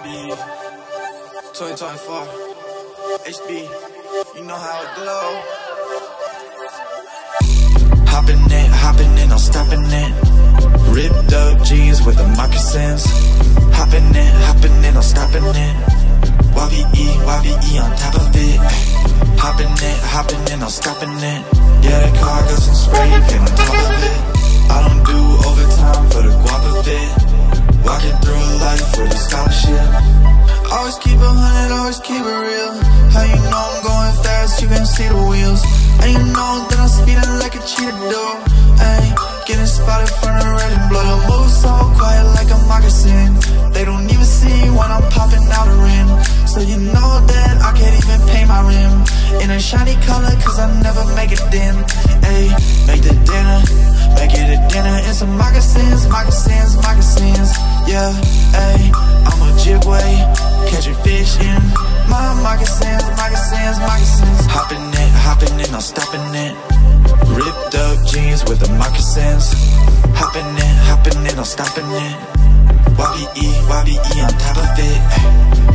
2024 HB You know how it glow Hopping in, hopping in, I'm stopping it. Ripped up jeans with the moccasins. Hopping in, hopping in, I'm stopping it. YBE, YBE on top of it. Hopping in, hopping in, I'm stopping it. Yeah, the car got some spray on top of it hundred, always keep it real. How you know I'm going fast, you can see the wheels. And you know that I'm speeding like a cheetah do Ayy, getting spotted from the red and blue Move oh so quiet like a moccasin. They don't even see when I'm popping out a rim. So you know that I can't even paint my rim. In a shiny color cause I never make it dim Ayy, make the dinner, make it a dinner. In some moccasins, moccasins, moccasins Yeah, ayy, moccasins, moccasins, moccasins Hopping it, hopping in, I'm stopping it Ripped up jeans with the moccasins. Hopping it, hopping it, I'm stopping it YBE, YBE on top of it it,